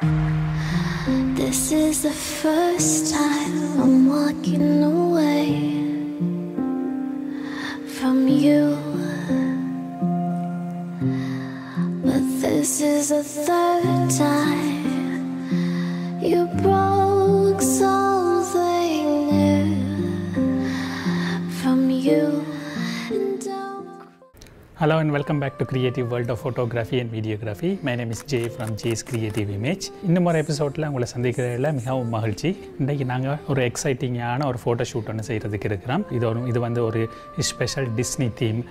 This is the first time I'm walking away from you. But this is the third Hello and welcome back to Creative World of Photography and Videography. My name is Jay from Jay's Creative Image. இன்னும் ஒரு எபிசோடில் உங்களை சந்திக்கிறதில் மிகவும் மகிழ்ச்சி இன்றைக்கி நாங்கள் ஒரு எக்ஸைட்டிங்கான ஒரு ஃபோட்டோ ஷூட் ஒன்று செய்கிறதுக்கு இருக்கிறோம் இது ஒரு இது வந்து ஒரு special Disney theme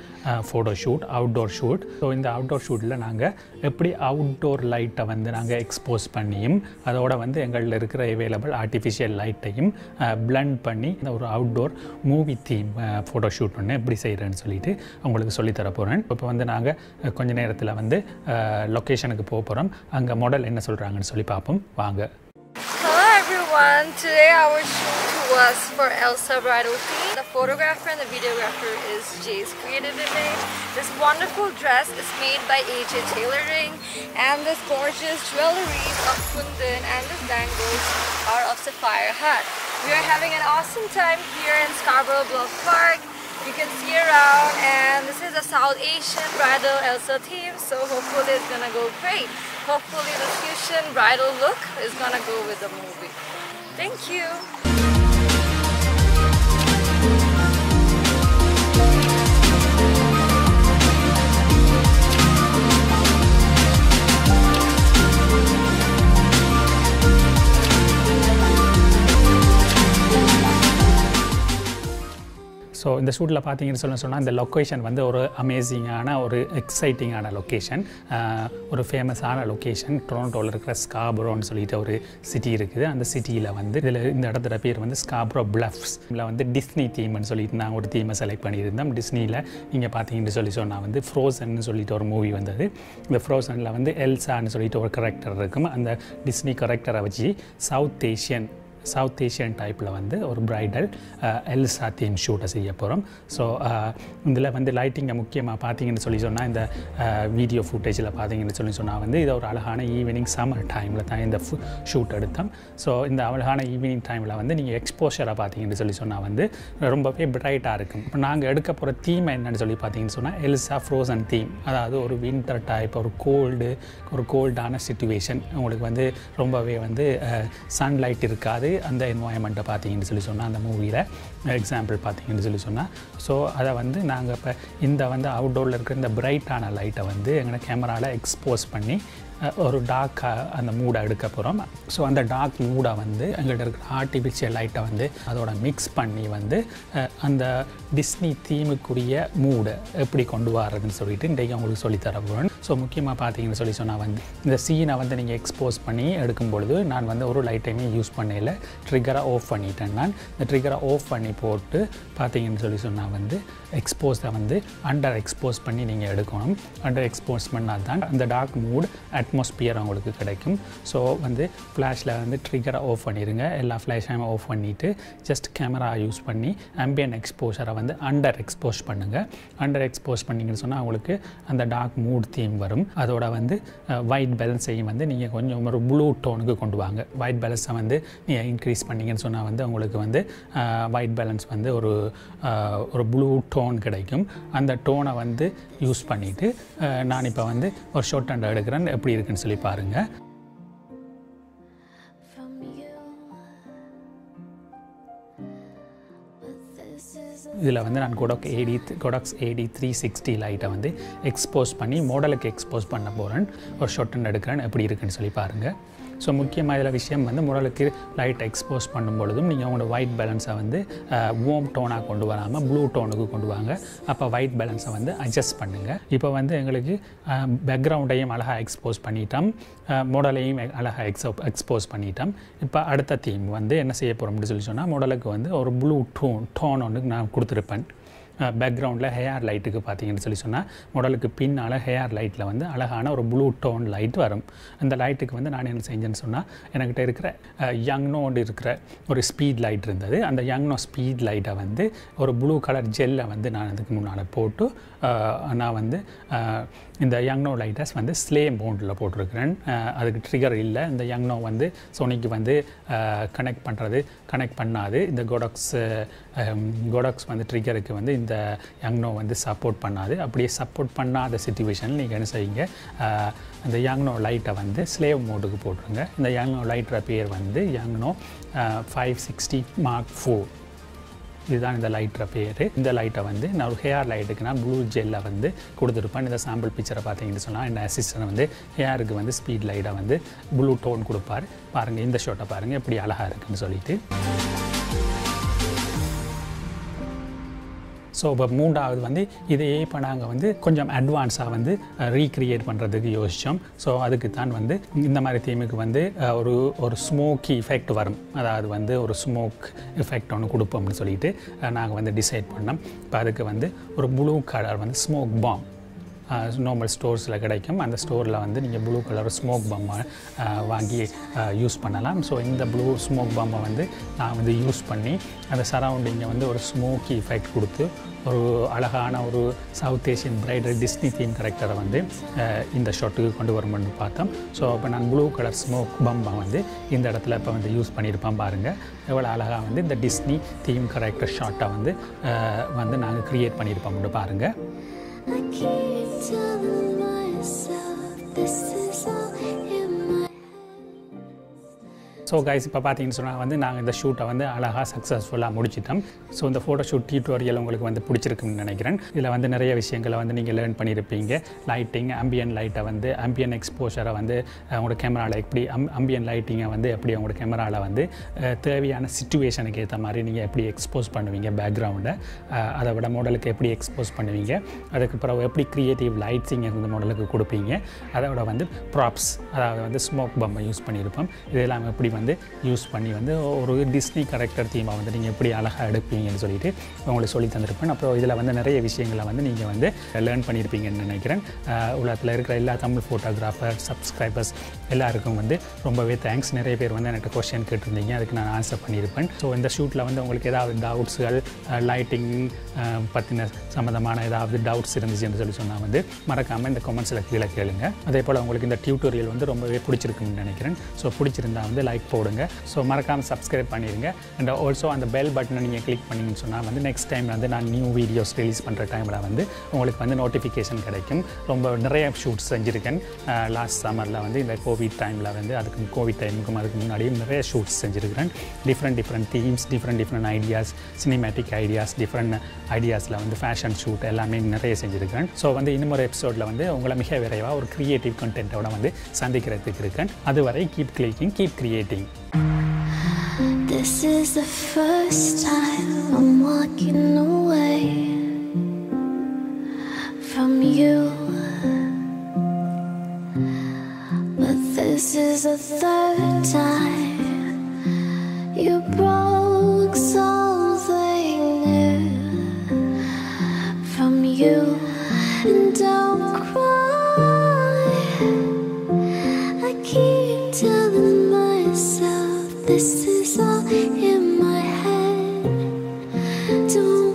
photo shoot outdoor shoot so இந்த அவுட்டோர் ஷூட்டில் நாங்கள் எப்படி அவுட்டோர் லைட்டை வந்து நாங்கள் எக்ஸ்போஸ் பண்ணியும் அதோட வந்து எங்களில் இருக்கிற அவைலபிள் ஆர்டிஃபிஷியல் லைட்டையும் பிளண்ட் பண்ணி இந்த ஒரு outdoor movie theme photo shoot ஒன்று எப்படி செய்கிறேன்னு சொல்லிட்டு உங்களுக்கு சொல்லித்தர போகிறேன் இப்போ வந்து நாங்கள் கொஞ்ச நேரத்தில் வந்து லொக்கேஷனுக்கு போக போகிறோம் அங்கே மாடல் என்ன சொல்கிறாங்கன்னு சொல்லி பார்ப்போம் வாங்க Hello everyone! Today our shoot was for Elsa Bridal Theme. The photographer and the videographer is Jay's Creative Image. This wonderful dress is made by AJ Tailoring and this gorgeous jewelries of Kundan and the bangles are of Sapphire Hut. We are having an awesome time here in Scarborough Bluff Park. you can see around and this is a South Asian bridal Elsa theme so hopefully it's gonna go great. Hopefully the fusion bridal look is gonna go with the movie. Thank you. So இந்த ஷூட்டில் பார்த்தீங்கன்னு சொல்ல சொன்னால் இந்த location வந்து ஒரு அமேசிங்கான ஒரு எக்ஸைட்டிங்கான லொக்கேஷன் ஒரு ஃபேமஸான லொக்கேஷன் டொரண்டோவில் இருக்கிற ஸ்காப்ரோன்னு சொல்லிட்டு ஒரு சிட்டி இருக்குது. அந்த சிட்டியில் வந்து இதில் இந்த இடத்துல பேர் வந்து ஸ்காப்ரோ பிளஃப்ஸ் இதில் வந்து டிஸ்னி தீம்னு சொல்லிட்டு நான் ஒரு தீமை செலக்ட் பண்ணியிருந்தோம் டிஸ்னியில் நீங்கள் பார்த்தீங்கன்னு சொல்லி சொன்னால் வந்து ஃப்ரோசன்னு சொல்லிட்டு ஒரு மூவி வந்தது. இந்த ஃப்ரோசனில் வந்து எல்சான்னு சொல்லிட்டு ஒரு கரெக்டர் இருக்கும். அந்த டிஸ்னி கரெக்டரை வச்சு சவுத் ஏஷியன் சவுத் ஏஷியன் டைப்பில் வந்து ஒரு பிரைடல் எல் தீம் ஷூட்டை செய்ய போகிறோம் ஸோ இதில் வந்து லைட்டிங்கை முக்கியமாக பார்த்தீங்கன்னு சொல்லி சொன்னால் இந்த uh, வீடியோ ஃபுட்டேஜில் பார்த்தீங்கன்னு சொல்லி சொன்னால் வந்து இது ஒரு அழகான ஈவினிங் சம்மர் டைமில் தான் இந்த ஷூட் எடுத்தோம். ஸோ இந்த அழகான ஈவினிங் டைமில் வந்து நீங்கள் எக்ஸ்போஷரை பார்த்தீங்கன்னு சொல்லி சொன்னால் வந்து ரொம்பவே பிரைட்டாக இருக்கும். இப்போ நாங்கள் எடுக்க போகிற தீம் என்னென்னு சொல்லி பார்த்தீங்கன்னு சொன்னால் எல்சா ஃப்ரோசன் தீம் அதாவது ஒரு வின்டர் டைப் ஒரு கோல்டு ஒரு கோல்டான சுச்சுவேஷன் உங்களுக்கு வந்து ரொம்பவே வந்து uh, சன்லைட் இருக்காது. அந்த என்வாயன்மெண்ட்டை பார்த்தீங்கன்னு சொல்லி சொன்னால் அந்த மூவியில் எக்ஸாம்பிள் பார்த்தீங்கன்னு சொல்லி சொன்னால் ஸோ அதை வந்து நாங்கள் இப்போ இந்த வந்து அவுட்டோரில் இருக்கிற இந்த பிரைட்டான லைட்டை வந்து எங்களை கேமராவில் எக்ஸ்போஸ் பண்ணி ஒரு டார்க்காக அந்த மூடை எடுக்க போகிறோம் ஸோ அந்த டார்க் மூடை வந்து எங்கள்கிட்ட இருக்கிற ஆர்டிஃபிஷியல் லைட்டை வந்து அதோட மிக்ஸ் பண்ணி வந்து அந்த டிஸ்னி தீமுக்குரிய மூடை எப்படி கொண்டு வர்றதுன்னு சொல்லிட்டு இன்றைக்கு உங்களுக்கு சொல்லித்தர போகிறோம் ஸோ முக்கியமாக பார்த்தீங்கன்னு சொல்லி சொன்னால் வந்து இந்த சீனை வந்து நீங்கள் எக்ஸ்போஸ் பண்ணி எடுக்கும் பொழுது நான் வந்து ஒரு லைட் டைமே யூஸ் பண்ணல. ட்ரிகரை ஆஃப் பண்ணிட்டேன் நான். இந்த ட்ரிகரை ஆஃப் பண்ணி போட்டு பார்த்தீங்கன்னு சொல்லி சொன்னால் வந்து எக்ஸ்போஸை வந்து அண்டர் எக்ஸ்போஸ் பண்ணி நீங்கள் எடுக்கணும். அண்டர் எக்ஸ்போஸ் பண்ணால் தான் அந்த டார்க் மூட் அட்மாஸ்பியர் அவங்களுக்கு கிடைக்கும். ஸோ வந்து ஃப்ளாஷில் வந்து ட்ரிகரை ஆஃப் பண்ணிடுங்க எல்லா ஃப்ளாஷையும் ஆஃப் பண்ணிவிட்டு ஜஸ்ட் கேமரா யூஸ் பண்ணி அம்பியன் எக்ஸ்போஷரை வந்து அண்டர் எக்ஸ்போஸ் பண்ணுங்கள் அண்டர் எக்ஸ்போஸ் பண்ணிங்கன்னு சொன்னால் அவங்களுக்கு அந்த டார்க் மூட் தீம் வரும். அதோட வந்து ஒயிட் பேலன்ஸையும் வந்து நீங்கள் கொஞ்சம் ஒரு ப்ளூ டோனுக்கு கொண்டு வாங்க. ஒயிட் பேலன்ஸை வந்து நீங்கள் இன்க்ரீஸ் பண்ணீங்கன்னு சொன்னால் வந்து உங்களுக்கு வந்து ஒயிட் பேலன்ஸ் வந்து ஒரு ஒரு ப்ளூ டோன் கிடைக்கும். அந்த டோனை வந்து யூஸ் பண்ணிவிட்டு நான் இப்போ வந்து ஒரு ஷார்ட் ஹேண்ட் எடுக்கிறேன். எப்படி இருக்குன்னு சொல்லி பாருங்கள் இதில் வந்து நான் கொடக் ஏடி கொடக்ஸ் ஏடி த்ரீ சிக்ஸ்டி லைட்டை வந்து எக்ஸ்போஸ் பண்ணி மாடலுக்கு எக்ஸ்போஸ் பண்ண போகிறேன் ஒரு ஷொட்டன் எடுக்கிறேன் எப்படி இருக்குன்னு சொல்லி பாருங்கள் ஸோ முக்கியமாக இதில் விஷயம் வந்து முடலுக்கு லைட் எக்ஸ்போஸ் பண்ணும் பொழுதும் நீங்கள் உங்களோட ஒயிட் பேலன்ஸை வந்து ஓம் டோனாக கொண்டு வராமல் ப்ளூ டோனுக்கு கொண்டு வாங்க. அப்போ ஒயிட் பேலன்ஸை வந்து அட்ஜஸ்ட் பண்ணுங்கள் இப்போ வந்து எங்களுக்கு பேக்ரவுண்டையும் அழகாக எக்ஸ்போஸ் பண்ணிட்டோம். மாடலையும் அழகாக எக்ஸோ எக்ஸ்போஸ் பண்ணிட்டோம். இப்போ அடுத்த தீம் வந்து என்ன செய்ய போகிறோம்னு சொல்லி சொன்னால் மாடலுக்கு வந்து ஒரு ப்ளூ டோன் டோன் ஒன்று நான் கொடுத்துருப்பேன். பேக்ரவுண்டில் ஹேர் லைட்டுக்கு பார்த்தீங்கன்னு சொல்லி சொன்னால் மாடலுக்கு பின்னால் ஹேர் லைட்டில் வந்து அழகான ஒரு ப்ளூ டோன் லைட் வரும். அந்த லைட்டுக்கு வந்து நான் என்ன செஞ்சேன்னு சொன்னால் என்கிட்ட இருக்கிற யங்னோடு இருக்கிற ஒரு ஸ்பீட் லைட் இருந்தது. அந்த யங்னோ ஸ்பீட் லைட்டை வந்து ஒரு ப்ளூ கலர் ஜெல்லை வந்து நான் அதுக்கு முன்னால் போட்டு நான் வந்து இந்த யங்னோ லைட்டஸ் வந்து ஸ்லே மோண்டில் போட்டிருக்கிறேன். அதுக்கு ட்ரிகர் இல்லை. இந்த யங்னோ வந்து சோனிக்கு வந்து கனெக்ட் பண்ணுறது கனெக்ட் பண்ணாது. இந்த கோடாக்ஸ் கொடக்ஸ் வந்து ட்ரிகருக்கு வந்து இந்த யங்னோ வந்து சப்போர்ட் பண்ணாது. அப்படியே சப்போர்ட் பண்ணாத சுச்சுவேஷனில் நீங்கள் என்ன செய்யுங்க அந்த யங்னோ லைட்டை வந்து ஸ்லேவ் மோடுக்கு போட்டுருங்க. இந்த யங்னோ லைட்டோட பேர் வந்து you know five sixty mark four இதுதான் இந்த லைட்டோட பேர். இந்த லைட்டை வந்து நான் ஒரு ஹேர் லைட்டுக்கு நான் ப்ளூ ஜெல்லை வந்து கொடுத்துருப்பேன். இந்த சாம்பிள் பிக்சரை பார்த்தீங்கன்னு சொன்னால் இந்த அசிஸ்டன்ட் வந்து ஹேருக்கு வந்து ஸ்பீட் லைட்டை வந்து ப்ளூ டோன் கொடுப்பார். பாருங்கள் இந்த ஷோட்டை பாருங்கள் எப்படி அழகாக இருக்குன்னு சொல்லிட்டு. ஸோ இப்போ மூன்றாவது வந்து இதையே இப்போ நாங்கள் வந்து கொஞ்சம் அட்வான்ஸாக வந்து ரீக்ரியேட் பண்ணுறதுக்கு யோசித்தோம் ஸோ அதுக்கு தான் வந்து இந்த மாதிரி தீமுக்கு வந்து ஒரு ஒரு ஸ்மோக்கி எஃபெக்ட் வரும். அதாவது வந்து ஒரு ஸ்மோக் எஃபெக்ட் ஒன்று கொடுப்போம் அப்படின்னு சொல்லிட்டு நாங்கள் வந்து டிசைட் பண்ணோம். இப்போ அதுக்கு வந்து ஒரு ப்ளூ கலர் வந்து ஸ்மோக் பாம் நார்மல் ஸ்டோர்ஸில் கிடைக்கும். அந்த ஸ்டோரில் வந்து நீங்கள் ப்ளூ கலர் ஸ்மோக் பம்மை வாங்கி யூஸ் பண்ணலாம். ஸோ இந்த ப்ளூ ஸ்மோக் பம்மை வந்து நான் வந்து யூஸ் பண்ணி அந்த சரௌண்டிங்கை வந்து ஒரு ஸ்மோக்கி எஃபெக்ட் கொடுத்து ஒரு அழகான ஒரு South Asian bridal Disney theme கரெக்டரை வந்து இந்த ஷாட்டுக்கு கொண்டு வரணும்னு பார்த்தோம். ஸோ இப்போ நான் ப்ளூ கலர் ஸ்மோக் பம்பை வந்து இந்த இடத்துல இப்போ வந்து யூஸ் பண்ணியிருப்பேன் பாருங்கள் எவ்வளோ அழகாக வந்து இந்த டிஸ்னி தீம் கரெக்டர் ஷாட்டை வந்து வந்து நாங்கள் க்ரியேட் பண்ணியிருப்போம்னு பாருங்கள் myself this ஸோ கைஸ் இப்போ பார்த்தீங்கன்னு சொன்னால் வந்து நாங்கள் இந்த ஷூட்டை வந்து அழகாக சக்ஸஸ்ஃபுல்லாக முடிச்சிட்டோம். ஸோ இந்த ஃபோட்டோ ஷூட் டியூட்டோரியல் உங்களுக்கு வந்து பிடிச்சிருக்குன்னு நினைக்கிறேன். இதில் வந்து நிறைய விஷயங்களை வந்து நீங்கள் லேர்ன் பண்ணியிருப்பீங்க லைட்டிங் அம்பியன் லைட்டை வந்து அம்பியன் எக்ஸ்போஷரை வந்து அவங்களோட கேமராவில் எப்படி அம் அம்பியன் லைட்டிங்கை வந்து எப்படி அவங்களோட கேமராவில் வந்து தேவையான சுச்சுவேஷனுக்கு ஏற்ற மாதிரி நீங்கள் எப்படி எக்ஸ்போஸ் பண்ணுவீங்க பேக்ரவுண்டை அதை விட மாடலுக்கு எப்படி எக்ஸ்போஸ் பண்ணுவீங்க. அதுக்கு பிறகு எப்படி க்ரியேட்டிவ் லைட்ஸிங் இந்த மாடலுக்கு கொடுப்பீங்க. அதை விட வந்து ப்ராப்ஸ் அதாவது வந்து ஸ்மோக் பம்மை யூஸ் பண்ணியிருப்போம். இதெல்லாம் எப்படி வந்து யூஸ் பண்ணி வந்து ஒரு டிஸ்னி கரெக்டர் தீமை வந்து நீங்கள் எப்படி அழகாக எடுப்பீங்கன்னு சொல்லிட்டு உங்களுக்கு சொல்லி தந்திருப்பேன். அப்புறம் இதில் வந்து நிறைய விஷயங்களை வந்து நீங்கள் வந்து லேர்ன் பண்ணியிருப்பீங்கன்னு நினைக்கிறேன். உலகத்தில் இருக்கிற எல்லா தமிழ் ஃபோட்டோகிராஃபர் சப்ஸ்கிரைபர்ஸ் எல்லாருக்கும் வந்து ரொம்பவே தேங்க்ஸ் நிறைய பேர் வந்து எனக்கு கொஸ்டின் கேட்டிருந்தீங்க. அதுக்கு நான் ஆன்சர் பண்ணியிருப்பேன் ஸோ இந்த ஷூட்டில் வந்து உங்களுக்கு ஏதாவது டவுட்ஸுகள் லைட்டிங் பற்றின சம்மந்தமான ஏதாவது டவுட்ஸ் இருந்துச்சுன்னு சொல்லி சொன்னால் வந்து மறக்காமல் இந்த கமெண்ட்ஸில் கீழே கேளுங்க. அதே போல் உங்களுக்கு இந்த டியூட்டோரியல் வந்து ரொம்பவே பிடிச்சிருக்குன்னு நினைக்கிறேன். ஸோ பிடிச்சிருந்தா வந்து லைக் போடுங்க. ஸோ மறக்காமல் சப்ஸ்கிரைப் பண்ணிடுங்க அண்ட் ஆல்சோ அந்த பெல் பட்டனை நீங்கள் கிளிக் பண்ணிங்கன்னு சொன்னால் வந்து நெக்ஸ்ட் டைம் வந்து நான் நியூ வீடியோஸ் ரிலீஸ் பண்ணுற டைமில் வந்து உங்களுக்கு வந்து நோட்டிஃபிகேஷன் கிடைக்கும். ரொம்ப நிறைய ஷூட்ஸ் செஞ்சுருக்கேன். லாஸ்ட் சம்மரில் வந்து இந்த கோவிட் டைமில் வந்து அதுக்கு கோவிட் டைமுக்கும் அதுக்கு முன்னாடியும் நிறைய shoots செஞ்சுருக்கிறேன். Different different themes different different ideas cinematic ideas different ஐடியாஸில் வந்து ஃபேஷன் ஷூட் எல்லாமே நிறைய செஞ்சுருக்கேன் ஸோ வந்து இன்னும் ஒரு எபிசோடில் வந்து உங்களை மிக விரைவாக ஒரு க்ரியேட்டிவ் கண்டென்ட்டோட வந்து சந்திக்கிறதுக்கு இருக்கேன். அதுவரை keep clicking keep creating This is the first time I'm walking away from you. But this is the third time you broke don't